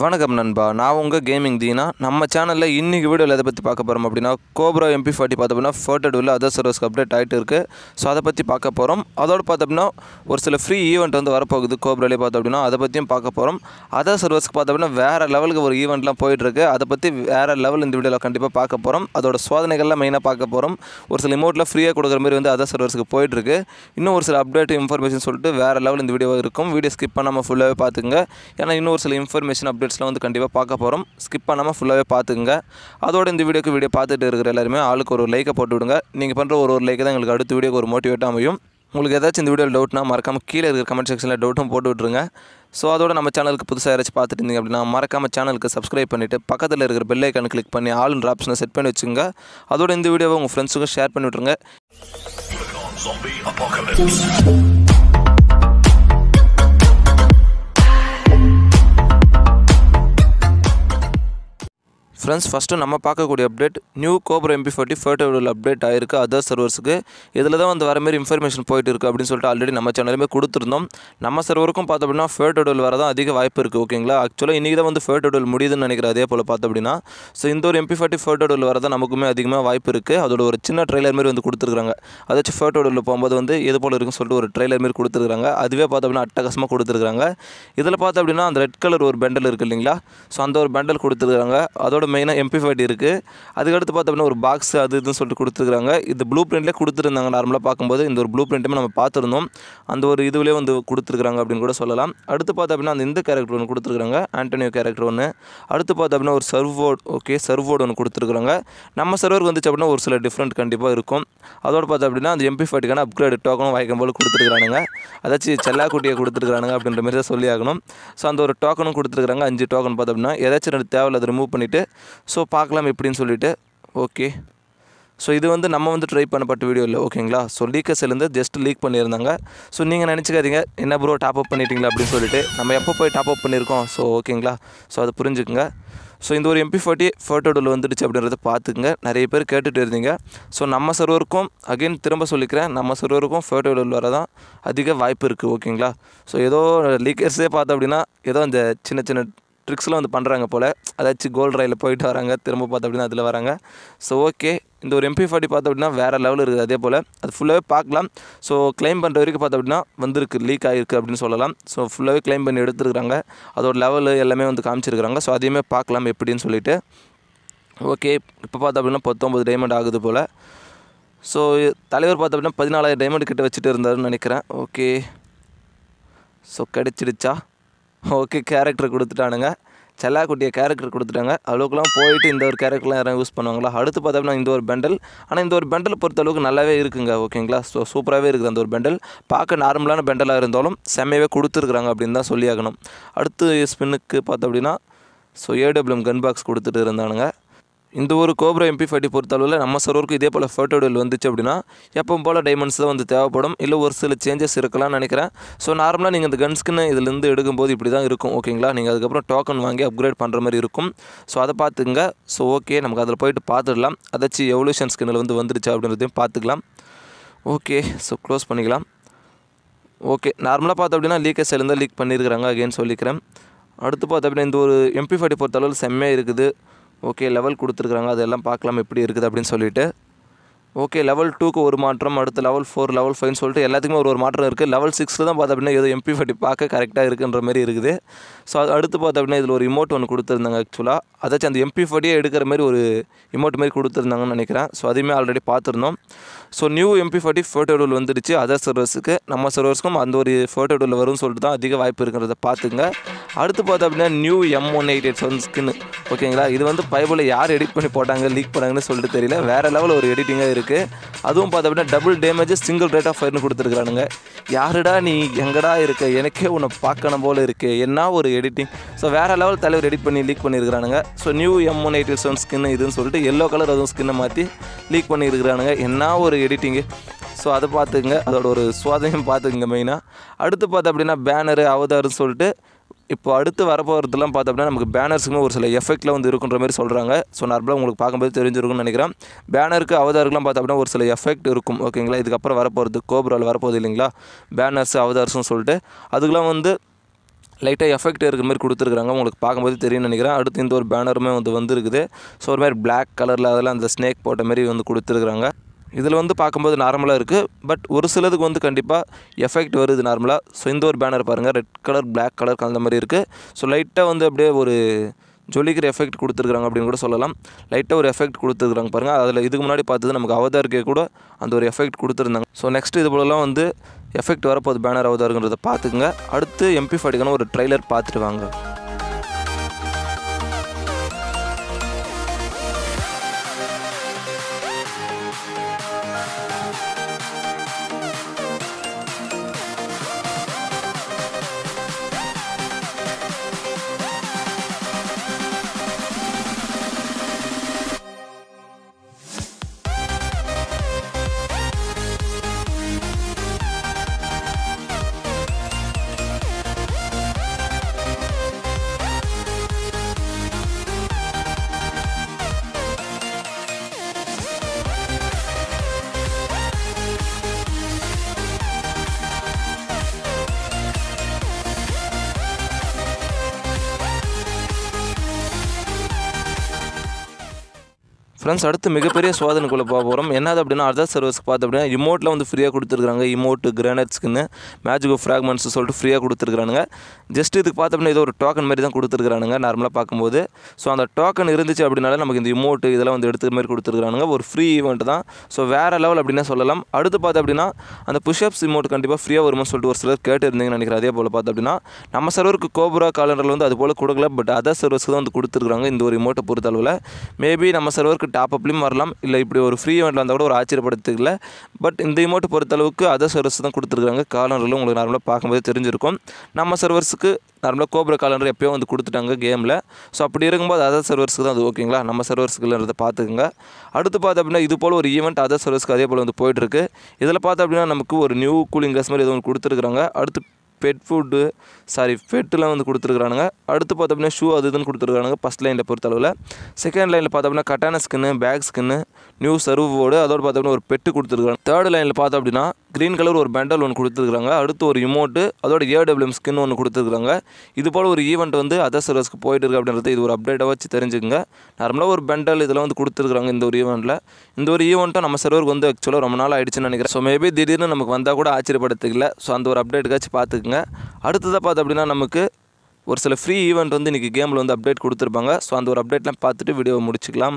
வணக்கம் நண்பா. நான் உங்கள் கேமிங் தீனா. நம்ம சேனலில் இன்றைக்கி வீடியோவில் எதை பற்றி பார்க்க போகிறோம் அப்படின்னா கோப்ரா எம்பி ஃபார்ட்டி பார்த்தோம்னா அப்படின்னா உள்ள அதர் சர்வஸ்க்கு அப்டேட் ஆகிட்டு இருக்குது ஸோ அதை பற்றி பார்க்க போகிறோம் அதோடு பார்த்தோம்னா அப்படின்னா ஒரு சில ஃப்ரீ ஈவெண்ட் வந்து வரப்போகுது கோப்ராலே பார்த்தோம் அப்படின்னா அதை பற்றியும் பார்க்க போகிறோம் அதர் சர்வஸ்க்கு பார்த்தோம்னா அப்படின்னா வேறு லெவலுக்கு ஒரு ஈவெண்ட்லாம் போயிட்டுருக்கு அதை பற்றி வேறு லெவல் இந்த வீடியோவில் கண்டிப்பாக பார்க்க போகிறோம் அதோட சோதனைகள்லாம் மெயினாக பார்க்க போகிறோம் ஒரு சில இமோட்டில் ஃப்ரீயாக கொடுக்குற மாதிரி வந்து அதர் சர்வஸ்க்கு போயிட்டுருக்கு இன்னும் ஒரு சில அப்டேட் இன்ஃபர்மேஷன் சொல்லிட்டு வேறு லெவல் இந்த வீடியோ இருக்கும். வீடியோ ஸ்கிப் பண்ணாமல் ஃபுல்லாகவே பார்த்துங்க ஏன்னா இன்னும் ஒரு சில இன்ஃபர்மேஷன் அப்டேட்ஸ்லாம் வந்து கண்டிப்பாக பார்க்க போகிறோம் ஸ்கிப் பண்ணாமல் ஃபுல்லாகவே பார்த்துக்குங்க. அதோட இந்த வீடியோக்கு வீடியோ பார்த்துட்டு இருக்கிற எல்லாருமே ஆளுக்கு ஒரு லைக்கை போட்டு விடுங்க. நீங்கள் பண்ணுற ஒரு ஒரு லைக்கு தான் எங்களுக்கு அடுத்த வீடியோக்கு ஒரு மோட்டிவேட்டாக அமையும். உங்களுக்கு ஏதாச்சும் இந்த வீடியோவில் டவுட்னா மறக்காமல் கீழே இருக்கிற கமெண்ட் செக்ஷனில் டவுட்டும் போட்டு விட்ருங்க ஸோ அதோட நம்ம சேனலுக்கு புதுசாக யாராச்சும் பார்த்துட்டு இருந்தீங்க அப்படின்னா மறக்காமல் சேனலுக்கு சப்ஸ்கிரைப் பண்ணிவிட்டு பக்கத்தில் இருக்கிற பெல் ஐக்கான் கிளிக் பண்ணி ஆளுன்ற ஆப்ஷனை செட் பண்ணி வச்சுங்க அதோட இந்த வீடியோவை உங்கள் ஃப்ரெண்ட்ஸுக்கும் ஷேர் பண்ணி விட்ருங்க ஃப்ரெண்ட்ஸ் ஃபஸ்ட்டு நம்ம பார்க்கக்கூடிய அப்டேட் நியூ கோபுரம் எம்பி ஃபார்ட்டி ஃபர்டபிள் அப்டேட் ஆயிருக்கு. அதர் சர்வர்ஸுக்கு இதில் தான் வந்து வர இன்ஃபர்மேஷன் போயிட்டு இருக்குது அப்படின்னு சொல்லிட்டு ஆல்ரெடி நம்ம சேனலுமே கொடுத்துருந்தோம். நம்ம சர்வருக்கும் பார்த்தோம் அப்படின்னா ஃபர்டபிள் வர தான் அதிக வாய்ப்பு இருக்குது ஓகேங்களா ஆக்சுவலாக இன்றைக்கி தான் வந்து ஃபர்டபிள் முடியுதுன்னு நினைக்கிறேன் அதே போல் பார்த்தோம் அப்படின்னா. ஸோ இந்த ஒரு எம்பி ஃபார்ட்டி ஃபர்டபிள் வர தான் நமக்குமே அதிகமாக வாய்ப்பு இருக்குது அதோட ஒரு சின்ன ட்ரெய்லர் மாரி வந்து கொடுத்துருக்காங்க அதாச்சும் ஃபர்டபிள் போகும்போது வந்து எது போல் இருக்குன்னு சொல்லிட்டு ஒரு ட்ரெய்லர் மாரி கொடுத்துருக்காங்க அதுவே பார்த்தோம் அப்படின்னா அட்டகாசமாக கொடுத்துருக்காங்க இதில் பார்த்தோம் அப்படின்னா அந்த ரெட் கலர் ஒரு பெண்டல் இருக்குது இல்லைங்களா? ஸோ அந்த ஒரு பெண்டல் கொடுத்துருக்காங்க அதோட மெயினாக எம்பி ஃபார்ட்டி இருக்குது அதுக்கடுத்து பார்த்தோம் அப்படின்னா ஒரு பாக்ஸ் அது இதுன்னு சொல்லிட்டு கொடுத்துருக்காங்க. இது ப்ளூ பிரிண்ட்லேயே கொடுத்துருந்தாங்க நார்மலாக பார்க்கும்போது. இந்த ஒரு ப்ளூ பிரிண்ட்டுமே நம்ம பார்த்துருந்தோம். அந்த ஒரு இதுவிலே வந்து கொடுத்துருக்காங்க அப்படின்னு கூட சொல்லலாம். அடுத்து பார்த்தோம் அப்படின்னா அந்த இந்த கேரக்டர் ஒன்று கொடுத்துருக்காங்க. ஆண்டனியோ கேரக்டர் ஒன்று அடுத்து பார்த்தோம் அப்படின்னா ஒரு சர்வோட் ஓகே சர்வோட் ஒன்று கொடுத்துருக்காங்க. நம்ம சர்வருக்கு வந்துச்சு அப்படின்னா ஒரு சில டிஃப்ரெண்ட் கண்டிப்பாக இருக்கும். அதோடு பார்த்தோம் அப்படின்னா அந்த எம்பி ஃபார்ட்டிக்கான அப்கிரேட் டோக்கனும் வாய்க்கும் போல் கொடுத்துருக்கானுங்க. அதாச்சும் செல்லாக்குட்டியை கொடுத்துருக்கானுங்க அப்படின்ற மாதிரி தான் சொல்லி ஆகணும் ஸோ அந்த ஒரு டோக்கனும் கொடுத்துருக்காங்க. அஞ்சு டோக்கன் பார்த்தோம் அப்படின்னா ஏதாச்சும் ரெண்டு தேவையில்ல அதை ரிமூவ் பண்ணிவிட்டு ஸோ பார்க்கலாம் எப்படின்னு சொல்லிட்டு. ஓகே ஸோ இது வந்து நம்ம வந்து ட்ரை பண்ணப்பட்ட வீடியோ இல்லை. ஓகேங்களா ஸோ லீக்கர்ஸ்லேருந்து ஜஸ்ட் லீக் பண்ணியிருந்தாங்க. ஸோ நீங்கள் நினச்சிக்காதீங்க. என்ன ப்ரோ டாப் அப் பண்ணிட்டீங்களா அப்படின்னு சொல்லிட்டு. நம்ம எப்போ போய் டாப் அப் பண்ணியிருக்கோம்? ஸோ ஓகேங்களா ஸோ அதை புரிஞ்சுக்குங்க. ஸோ இந்த ஒரு எம்பி ஃபார்ட்டி ஃபோட்டோடில் வந்துடுச்சு அப்படின்றத பார்த்துக்குங்க. நிறைய பேர் கேட்டுகிட்டு இருந்தீங்க. ஸோ நம்ம சர்வருக்கும் அகைன் திரும்ப சொல்லிக்கிறேன். நம்ம சர்வருக்கும் ஃபோட்டோடில் வர தான் அதிக வாய்ப்பு இருக்குது ஓகேங்களா ஸோ ஏதோ லீக்கர்ஸே பார்த்தோம் அப்படின்னா ஏதோ இந்த சின்ன சின்ன ட்ரிக்ஸ்லாம் வந்து பண்ணுறாங்க போல். அதாச்சும் கோல்டு ரயிலில் போயிட்டு வராங்க திரும்ப பார்த்தோம் அப்படின்னா அதில் வராங்க. ஸோ ஓகே இந்த ஒரு எம்பி ஃபார்ட்டி பார்த்தோம் அப்படின்னா வேறு லெவல் இருக்குது அதே போல். அது ஃபுல்லாகவே பார்க்கலாம். ஸோ கிளைம் பண்ணுற வரைக்கும் பார்த்தோம் அப்படின்னா வந்திருக்கு லீக் ஆகிருக்கு அப்படின்னு சொல்லலாம். ஸோ ஃபுல்லாகவே கிளைம் பண்ணி எடுத்துருக்குறாங்க. அதோட லெவலு எல்லாமே வந்து காமிச்சிருக்கிறாங்க. ஸோ அதையுமே பார்க்கலாம் எப்படின்னு சொல்லிட்டு. ஓகே இப்போ பார்த்தோம் அப்படின்னா பத்தொம்பது டைமண்ட் ஆகுது போல். ஸோ தலைவர் பார்த்தோம் அப்படின்னா பதினாலாயிரம் டைமண்ட் கிட்ட வச்சுட்டு இருந்தாருன்னு நினைக்கிறேன். ஓகே ஸோ கிடச்சிடுச்சா? ஓகே கேரக்டர் கொடுத்துட்டானுங்க. செல்லாக்குட்டியை கேரக்டர் கொடுத்துட்டாங்க. அளவுக்குலாம் போயிட்டு இந்த ஒரு கேரக்டர்லாம் யாரும் யூஸ் பண்ணுவாங்களா? அடுத்து பார்த்தோம்னா இந்த ஒரு பெண்டல் ஆனால் இந்த ஒரு பெண்டல் பொறுத்த அளவுக்கு நல்லாவே இருக்குங்க ஓகேங்களா ஸோ சூப்பராகவே இருக்குது அந்த ஒரு பெண்டல் பார்க்க நார்மலான பெண்டலாக இருந்தாலும் செம்மையாகவே கொடுத்துருக்குறாங்க அப்படின்னு தான் சொல்லியாகணும். அடுத்து ஸ்பின்னுக்கு பார்த்தோம் அப்படின்னா ஸோ ஏடபிள்யூஎம் கன் பாக்ஸ் கொடுத்துட்டு இருந்தானுங்க. இந்த ஒரு கோப்ரா எம்பி ஃபைட்டி பொறுத்தளவில் நம்ம சர்வருக்கு இதே போல் ஃபோட்டோடில் வந்துச்சு அப்படின்னா எப்பவும் போல் டைமண்ட்ஸ் தான் வந்து தேவைப்படும். இல்லை ஒரு சில சேஞ்சஸ் இருக்கலாம்னு நினைக்கிறேன். ஸோ நார்மலாக நீங்கள் இந்த கன்ஸ்கின்னு இதுலேருந்து எடுக்கும்போது இப்படி தான் இருக்கும் ஓகேங்களா நீங்கள் அதுக்கப்புறம் டோக்கன் வாங்கி அப்கிரேட் பண்ணுற மாதிரி இருக்கும். ஸோ அதை பார்த்துங்க. ஸோ ஓகே நமக்கு அதில் போயிட்டு பார்த்துடலாம். அதாச்சும் எவல்யூஷன் ஸ்கின்னில் வந்து வந்துருச்சு அப்படின்றதையும் பார்த்துக்கலாம். ஓகே ஸோ க்ளோஸ் பண்ணிக்கலாம். ஓகே நார்மலாக பார்த்தோம் அப்படின்னா லீக்கஸ் இருந்தால் லீக் பண்ணியிருக்கிறாங்க அகைன் சொல்லிக்கிறேன். அடுத்து பார்த்தோம் அப்படின்னா இந்த ஒரு எம்பி ஃபார்ட்டி பொறுத்தளவில் செம்மையாக இருக்குது. ஓகே லெவல் கொடுத்துருக்குறாங்க. அதெல்லாம் பார்க்கலாம் எப்படி இருக்குது அப்படின்னு சொல்லிட்டு. ஓகே லெவல் டூக்கு ஒரு மாற்றம் அடுத்து லெவல் ஃபோர் லெவல் ஃபைவ்னு சொல்லிட்டு எல்லாத்துக்குமே ஒரு ஒரு மாற்றம் இருக்குது லெவல் சிக்ஸில் தான் பார்த்தோம் அப்படின்னா ஏதோ எம்பி ஃபார்ட்டி பார்க்க கரெக்டாக இருக்குன்ற மாதிரி இருக்குது. ஸோ அது அடுத்து பார்த்தோம் அப்படின்னா இதில் ஒரு இமோட் ஒன்று கொடுத்துருந்தாங்க ஆக்சுவலாக அதாச்சும் அந்த எம்பி ஃபார்ட்டியே எடுக்கிற மாதிரி ஒரு இமோட் மாதிரி கொடுத்துருந்தாங்கன்னு நினைக்கிறேன். ஸோ அதையுமே ஆல்ரெடி பார்த்துருந்தோம். So new MP forty photo tool வந்துடுச்சு. அதர் சர்வர்ஸுக்கு நம்ம சர்வர்ஸ்க்கும் அந்த ஒரு ஃபோட்டோ டூல் வரும்னு சொல்லிட்டு தான் அதிக வாய்ப்பு இருக்கிறத பார்த்துங்க. அடுத்து பார்த்தோம் அப்படின்னா new M one eight eight seven skin ஓகேங்களா? இது வந்து பைபிளில் யார் எடிட் பண்ணி போட்டாங்க லீக் பண்ணாங்கன்னு சொல்லிட்டு தெரியல. வேறு லெவல் ஒரு எடிட்டிங்காக இருக்குது அதுவும் பார்த்தோம் அப்படின்னா double damage single rate of ஃபயர்னு கொடுத்துருக்கானுங்க யாருடா நீ எங்கடா இருக்க? எனக்கே உன்னை பார்க்கணும் போல் இருக்குது என்ன ஒரு எடிட்டிங் ஸோ வேறு லெவல் தலைவர் எடிட் பண்ணி leak பண்ணியிருக்கிறானுங்க so new M one eight seven skin இதுன்னு சொல்லிட்டு எல்லோ கலர் அதுவும் ஸ்கின்னை மாற்றி லீக் பண்ணியிருக்கிறானுங்க என்ன ஒரு எடிட்டிங்கு ஸோ அதை பார்த்துக்குங்க. அதோட ஒரு சுவாதையும் பார்த்துக்குங்க மெயினாக அடுத்து பார்த்தோம் அப்படின்னா பேனரு அவதாருன்னு சொல்லிட்டு இப்போ அடுத்து வரப்போகிறதுலாம் பார்த்தோம் அப்படின்னா நமக்கு பேனர்ஸுக்குமே ஒரு சில எஃபெக்ட்டில் வந்து இருக்குன்ற மாதிரி சொல்கிறாங்க ஸோ நார்மலாக உங்களுக்கு பார்க்கும்போது தெரிஞ்சிருக்கும்னு நினைக்கிறேன். பேனருக்கு அவதாருக்குலாம் பார்த்தோம் அப்படின்னா ஒரு சில எஃபெக்ட் இருக்கும். ஓகேங்களா இதுக்கப்புறம் வரப்போகிறது கோபுரால் வரப்போகுது இல்லைங்களா? பேனர்ஸ் அவதார்ஸ்னு சொல்லிட்டு. அதுக்கெலாம் வந்து லைட்டாக எஃபெக்ட் இருக்கிற மாதிரி கொடுத்துருக்காங்க உங்களுக்கு பார்க்கும்போது தெரியும்னு நினைக்கிறேன். அடுத்து இந்த ஒரு பேனருமே வந்து வந்துருக்குது. ஸோ ஒரு மாதிரி பிளாக் கலரில் அதில் அந்த ஸ்னேக் போட்ட மாதிரி வந்து கொடுத்துருக்குறாங்க. இதில் வந்து பார்க்கும்போது நார்மலாக இருக்குது பட் ஒரு சிலதுக்கு வந்து கண்டிப்பாக எஃபெக்ட் வருது நார்மலாக ஸோ இந்த ஒரு பேனர் பாருங்கள் ரெட் கலர் பிளாக் கலர் கலந்த மாதிரி இருக்குது ஸோ லைட்டாக வந்து அப்படியே ஒரு ஜொலிக்கிற எஃபெக்ட் கொடுத்துருக்குறாங்க அப்படின்னு கூட சொல்லலாம். லைட்டாக ஒரு எஃபெக்ட் கொடுத்துருக்குறாங்க பாருங்கள் அதில் இதுக்கு முன்னாடி பார்த்தது நமக்கு அவதாருக்கே கூட அந்த ஒரு எஃபெக்ட் கொடுத்துருந்தாங்க. ஸோ நெக்ஸ்ட் இது போலலாம் வந்து எஃபெக்ட் வரப்போகுது பேனர் அவதாருங்கிறத பார்த்துக்குங்க. அடுத்து எம்பி ஃபார்ட்டிக்கான ஒரு ட்ரைலர் பார்த்துட்டு வாங்க. ஃப்ரெண்ட்ஸ் அடுத்து மிகப்பெரிய சோதனைக்குள்ளே போக போகிறோம் என்னது அப்படின்னா அதர் சர்வீஸ்க்கு பார்த்து அப்படின்னா இமோட்டில் வந்து ஃப்ரீயாக கொடுத்துருக்காங்க இமோட்டு கிரானட்ஸ்க்குன்னு ஸ்கின்னு மேஜிக் ஃப்ராக்மெண்ட்ஸ் சொல்லிட்டு ஃப்ரீயாக கொடுத்துருக்கானுங்க ஜஸ்ட் இதுக்கு பார்த்து அப்படின்னா இது ஒரு டோக்கன் மாதிரி தான் கொடுத்துருக்கானுங்க நார்மலாக பார்க்கும்போது. ஸோ அந்த டோக்கன் இருந்துச்சு அப்படின்னால நமக்கு இந்த இமோட்டு இதெல்லாம் வந்து எடுத்துக்கிற மாதிரி கொடுத்துருக்கானுங்க ஒரு ஃப்ரீ ஈவெண்ட் தான். ஸோ வேறு லெவல் அப்படின்னா சொல்லலாம். அடுத்து பார்த்து அப்படின்னா அந்த புஷ்அப்ஸ் இமோட் கண்டிப்பாக ஃப்ரீயாக வருமா சொல்லிட்டு ஒரு சிலர் கேட்டு இருந்தீங்கன்னு நினைக்கிறேன். அதே போல் பார்த்து அப்படின்னா நம்ம சர்வருக்கு கோபுரா காலண்டரில் வந்து அது போல் கொடுக்கல பட் அதர் சர்வர்ஸ்க்கு தான் வந்து கொடுத்துருக்காங்க இந்த ஒரு இமோட்டை பொறுத்தளவில் மேபி நம்ம சர்வருக்கு டாப் அப்லையும் வரலாம். இல்லை இப்படி ஒரு ஃப்ரீ இவெண்ட்டில் வந்தால் கூட ஒரு ஆச்சரியப்படுத்துக்கல. பட் இந்த இமோட்டை பொறுத்தளவுக்கு அதர் சர்வர்ஸ் தான் கொடுத்துருக்காங்க. காலண்டரில் உங்களுக்கு நார்மலாக பார்க்கும்போது தெரிஞ்சிருக்கும். நம்ம சர்வர்ஸுக்கு நார்மலாக கோபுர காலண்டர் எப்போயோ வந்து கொடுத்துட்டாங்க கேமில் ஸோ அப்படி இருக்கும்போது அதர் சர்வர்ஸ்க்கு தான் அது ஓகேங்களா நம்ம சர்வர்ஸ்க்கு பார்த்துக்குங்க. அடுத்து பார்த்து அப்படின்னா இது போல் ஒரு ஈவெண்ட் அதர் சர்வர்ஸ்க்கு அதே போல் வந்து போயிட்டுருக்கு இதில் பார்த்து அப்படின்னா நமக்கு ஒரு நியூ கூலிங் கிளாஸ் மாதிரி எதுவும் ஒன்று கொடுத்துருக்குறாங்க. அடுத்து பெட் ஃபுட்டு சாரி பெட்டுலாம் வந்து கொடுத்துருக்குறானுங்க. அடுத்து பார்த்தோம் அப்படின்னா ஷூ அது இதுன்னு கொடுத்துருக்கானுங்க ஃபஸ்ட் லைனில் பொறுத்தளவில். செகண்ட் லைனில் பார்த்தோம் அப்படின்னா கட்டான ஸ்கின்னு பேக் ஸ்கின்னு நியூ சர்வ் போர்டு அதோடு பார்த்தோம் அப்படின்னா ஒரு பெட்டு கொடுத்துருக்காங்க தேர்ட் லைனில் பார்த்தோம் அப்படின்னா க்ரீன் கலர் ஒரு பெண்டல் ஒன்று கொடுத்துருக்குறாங்க. அடுத்து ஒரு இமோட்டு அதோட ஏடபிள்யூஎம் ஸ்கின் ஒன்று கொடுத்துருக்குறாங்க. இது போல் ஒரு ஈவெண்ட் வந்து அதர் சர்வஸ்க்கு போயிட்டு இருக்கு அப்படின்றது இது ஒரு அப்டேட்டாக வச்சு தெரிஞ்சுக்கங்க. நார்மலாக ஒரு பெண்டல் இதெல்லாம் வந்து கொடுத்துருக்குறாங்க இந்த ஒரு ஈவெண்ட்டில் இந்த ஒரு ஈவெண்ட்டும் நம்ம சர்வருக்கு வந்து ஆக்சுவலாக ரொம்ப நாள் ஆயிடுச்சுன்னு நினைக்கிறேன். ஸோ மேபி திடீர்னு நமக்கு வந்தால் கூட ஆச்சரியப்படுத்திக்கல. ஸோ அந்த ஒரு அப்டேட்டுக்காச்சும் பார்த்துக்குங்க. அடுத்ததாக பார்த்து அப்படின்னா நமக்கு ஒரு சில ஃப்ரீ ஈவெண்ட் வந்து இன்றைக்கி கேமில் வந்து அப்டேட் கொடுத்துருப்பாங்க. ஸோ அந்த ஒரு அப்டேட்லாம் பார்த்துட்டு வீடியோவை முடிச்சுக்கலாம்.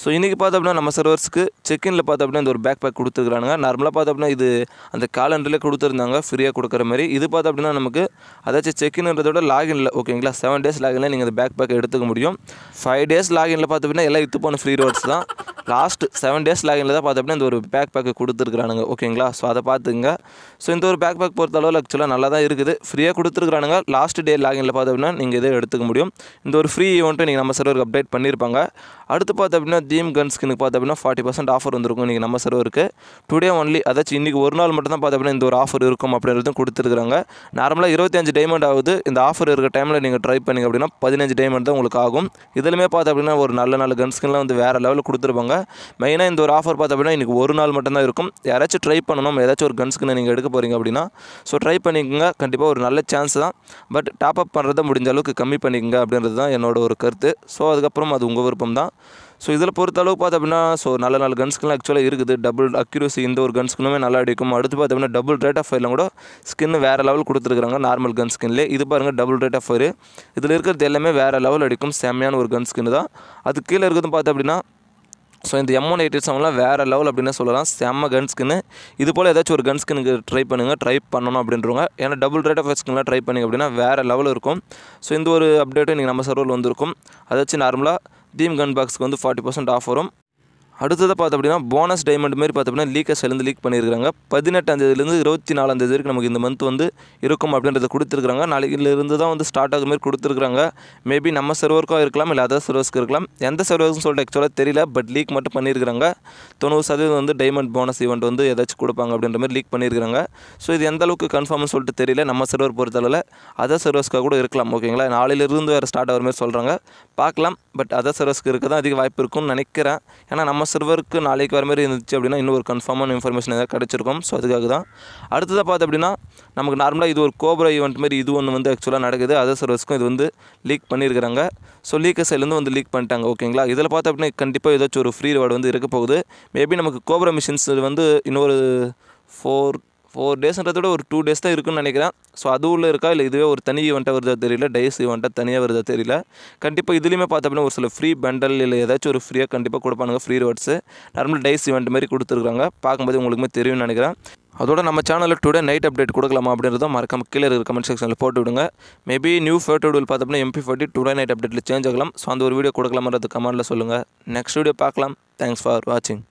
ஸோ இன்றைக்கி பார்த்தோம் அப்படின்னா நம்ம சர்வர்ஸ்க்கு செக்இனில் பார்த்தோம் அப்படின்னா இந்த ஒரு பேக் பேக் கொடுத்துருக்கானுங்க நார்மலாக பார்த்தோம் அப்படின்னா இது அந்த காலண்டரில் கொடுத்துருந்தாங்க ஃப்ரீயாக கொடுக்குற மாதிரி. இது பார்த்தோம் அப்படின்னா நமக்கு அதாச்சும் செக்இன்றத விட லாகின்ல ஓகேங்களா செவன் டேஸ் லாகின்ல நீங்கள் இந்த பேக் பேக் எடுத்துக்க முடியும். ஃபைவ் டேஸ் லாகின்ல பார்த்தோம் அப்படின்னா எல்லாம் இத்து போன ஃப்ரீ ரோட்ஸ் தான். லாஸ்ட் செவன் டேஸ் லாகினில் தான் பார்த்தோம் அப்படின்னா இந்த ஒரு பேக் பேக்கு கொடுத்துருக்குறானுங்க ஓகேங்களா ஸோ அதை பார்த்துங்க ஸோ இந்த ஒரு பேக் பேக் பொறுத்த அளவில் ஆக்சுவலாக நல்லா தான் இருக்குது. ஃப்ரீயாக கொடுத்துருக்குறானுங்க. லாஸ்ட் டே லாகினில் பார்த்தோம் அப்படின்னா நீங்கள் இதை எடுத்துக்க முடியும். இந்த ஒரு ஃப்ரீ ஈவெண்ட்டு நீங்கள் நம்ம சர்வருக்கு அப்டேட் பண்ணியிருப்பாங்க அடுத்து பார்த்தோம் அப்படின்னா தீம் கன் ஸ்கினுக்கு பார்த்தோம் அப்படின்னா ஃபார்ட்டி பர்சன்ட் ஆஃபர் வந்திருக்கும். இன்றைக்கி நம்ம சர்வருக்கு டுடே ஒன்லி அதாச்சும் இன்றைக்கி ஒரு நாள் மட்டும் தான் பார்த்தோம் அப்படின்னா இந்த ஒரு ஆஃபர் இருக்கும் அப்படின்றதும் கொடுத்துருக்குறாங்க. நார்மலாக இருபத்தஞ்சு டைமண்ட் ஆகுது. இந்த ஆஃபர் இருக்க டைமில் நீங்கள் ட்ரை பண்ணிங்க அப்படின்னா பதினஞ்சு டைமண்ட் தான் உங்களுக்கு ஆகும். இதுலையுமே பார்த்தோம் அப்படின்னா ஒரு நல்ல நல்ல கன் ஸ்கின்லாம் வந்து வேறு லெவலில் கொடுத்துருப்பாங்க. மெயினாக இந்த ஒரு ஆஃபர் பார்த்தோம் அப்படின்னா இன்றைக்கி ஒரு நாள் மட்டும்தான் இருக்கும். யாராச்சும் ட்ரை பண்ணணும் ஏதாச்சும் ஒரு கன் ஸ்கினை நீங்கள் எடுக்க போகிறீங்க அப்படின்னா ஸோ ட்ரை பண்ணிக்கோங்க. கண்டிப்பாக ஒரு நல்ல சான்ஸ் தான். பட் டாப் அப் பண்ணுறத முடிஞ்ச அளவுக்கு கம்மி பண்ணிக்கோங்க அப்படின்றது தான் என்னோட ஒரு கருத்து. ஸோ அதுக்கப்புறம் அது உங்கள் விருப்பம் தான் ஸோ இதில் பொறுத்த அளவு பார்த்தோம் அப்படின்னா ஸோ நல்ல நல்ல கன்ஸ்கெலாம் ஆக்சுவலாக இருக்குது. டபுள் அக்யூரசி இந்த ஒரு கன்ஸ்கினுமே நல்லா அடிக்கும். அடுத்து பார்த்தோம் அப்படின்னா டபுள் ரேட் ஆஃப் ஃபயர்லாம் கூட ஸ்கின் வேறு லெவல் கொடுத்துருக்காங்க நார்மல் கன் ஸ்கின்லேயே இது பாருங்கள் டபுள் ரேட் ஆஃப் ஃபயர் இதில் இருக்கிறது எல்லாமே வேறு லெவல் அடிக்கும். செம்மையான ஒரு கன் ஸ்கின் தான். அது கீழே இருக்கிறது பார்த்தோம் அப்படின்னா ஸோ இந்த எம் ஒன் எயிட்டி செவன்லாம் வேறு லெவல் அப்படின்னு சொல்லலாம். செம்ம கன் ஸ்கின்னு இது போல் ஏதாச்சும் ஒரு கன் ஸ்கின்னுக்கு ட்ரை பண்ணுங்கள் ட்ரை பண்ணணும் அப்படின்றவங்க. ஏன்னா டபுள் ரேட் ஆஃப் ஸ்கின்லாம் ட்ரை பண்ணிங்க அப்படின்னா வேறு லெவல் இருக்கும். ஸோ இந்த ஒரு அப்டேட்டு இன்றைக்கி நம்ம சர்வரில் வந்திருக்கும். அதாச்சும் நார்மலாக தீம் கன் பாக்ஸ்க்கு வந்து ஃபார்ட்டி பர்சன்ட் ஆஃப் அடுத்ததை அடுத்தது பார்த்து அப்படின்னா போனஸ் டைமண்ட் மாரி பார்த்து அப்படின்னா லீக்கர்ஸ்லேருந்து லீக் பண்ணியிருக்காங்க பதினெட்டாந்தேதியிலேருந்து இருபத்தி நாலாந்தேதி வரைக்கும் நமக்கு இந்த மந்த் வந்து இருக்கும் அப்படின்றத கொடுத்துருக்காங்க நாளைக்கிலிருந்து தான் வந்து ஸ்டார்ட் ஆகுற மாதிரி கொடுத்துருக்காங்க மேபி நம்ம சர்வருக்கும் இருக்கலாம் இல்லை அதர் சர்வர்ஸ்க்கு இருக்கலாம். எந்த சர்வர்ஸ்னு சொல்லிட்டு ஆக்சுவலாக தெரியல பட் லீக் மட்டும் பண்ணியிருக்காங்க தொண்ணூறு சதவீதம் வந்து டைமண்ட் போனஸ் ஈவெண்ட் வந்து ஏதாச்சும் கொடுப்பாங்க அப்படின்ற மாதிரி லீக் பண்ணியிருக்காங்க ஸோ இது எந்த அளவுக்கு கன்ஃபார்ம்னு சொல்லிட்டு தெரியல. நம்ம சர்வர் பொறுத்தளவில் அதர் சர்வர்ஸ்க்காக கூட இருக்கலாம் ஓகேங்களா நாளையிலிருந்து வேறு ஸ்டார்ட் ஆகிற மாதிரி சொல்கிறாங்க பார்க்கலாம் பட் அதர் சர்வர்ஸ்க்கு இருக்க தான் அதிக வாய்ப்பு இருக்கும்னு நினைக்கிறேன். ஏன்னா நம்ம நம்ம சர்வருக்கு நாளைக்கு வர மாதிரி இருந்துச்சு அப்படின்னா இன்னும் ஒரு கன்ஃபார்மான இன்ஃபர்மேஷன் எதாவது கிடச்சிருக்கும். ஸோ அதுக்காக தான். அடுத்ததாக பார்த்து அப்படின்னா நமக்கு நார்மலாக இது ஒரு கோப்ரா ஈவெண்ட் மாதிரி இது ஒன்று வந்து ஆக்சுவலாக நடக்குது. அதர் சர்வர்ஸ்க்கும் இது வந்து லீக் பண்ணியிருக்கிறாங்க. ஸோ லீக் சைட்லேருந்து வந்து லீக் பண்ணிட்டாங்க. ஓகேங்களா இதில் பார்த்து அப்படின்னா கண்டிப்பாக ஏதாச்சும் ஒரு ஃப்ரீ ரிவார்டு வந்து இருக்க போகுது. மேபி நமக்கு கோப்ரா மிஷின்ஸ் வந்து இன்னொரு ஃபோர் ஃபோர் டேஸ்ன்றத விட ஒரு டூ டேஸ் தான் இருக்குன்னு நினைக்கிறேன். ஸோ அது உள்ள இருக்கா? இல்லை இதுவே ஒரு தனி ஈவெண்ட்டாக வருதா தெரியல. டைஸ் ஈவெண்ட்டாக தனியாக வருதா தெரியல. கண்டிப்பாக இதுலேயுமே பார்த்த அப்படின்னா ஒரு சில ஃப்ரீ பண்டல் இல்லை ஏதாச்சும் ஒரு ஃப்ரீயாக கண்டிப்பாக கொடுப்பானுங்க. ஃப்ரீ ரோட்ஸு நார்மல் டைஸ் ஈவெண்ட் மாதிரி கொடுத்துருக்காங்க. பார்க்கும்போது உங்களுக்குமே தெரியும்னு நினைக்கிறேன். அதோட நம்ம சேனலில் டுடே நைட் அப்டேட் கொடுக்கலாமா அப்படின்றத மறக்காம கீழே இருக்கிற கமெண்ட் செக்ஷனில் போட்டு விடுங்க. மேபி நியூ ஃபோட்டோ டூல் பார்த்தோம்னா எம்பி ஃபார்ட்டி டுடே நைட் அப்டேட்டில் சேஞ்ச் ஆகலாம். ஸோ அந்த ஒரு வீடியோ கொடுக்கலாமன்றது கமெண்ட்டில் சொல்லுங்கள் நெக்ஸ்ட் வீடியோ பார்க்கலாம். தேங்க்ஸ் ஃபார் வாட்சிங்